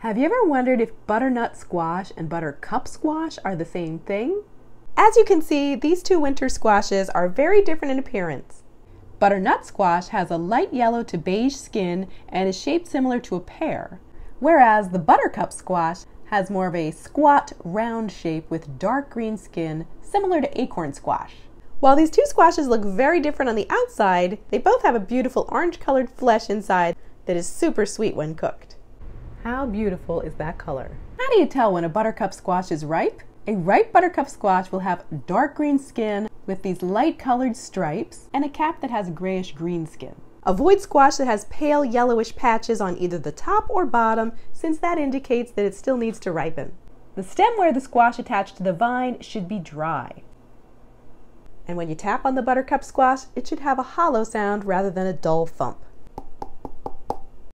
Have you ever wondered if butternut squash and buttercup squash are the same thing? As you can see, these two winter squashes are very different in appearance. Butternut squash has a light yellow to beige skin and is shaped similar to a pear, whereas the buttercup squash has more of a squat, round shape with dark green skin, similar to acorn squash. While these two squashes look very different on the outside, they both have a beautiful orange colored flesh inside that is super sweet when cooked. How beautiful is that color? How do you tell when a buttercup squash is ripe? A ripe buttercup squash will have dark green skin with these light colored stripes and a cap that has grayish green skin. Avoid squash that has pale yellowish patches on either the top or bottom since that indicates that it still needs to ripen. The stem where the squash attached to the vine should be dry. And when you tap on the buttercup squash, it should have a hollow sound rather than a dull thump.